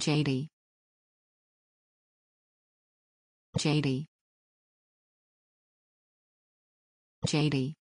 JD JD JD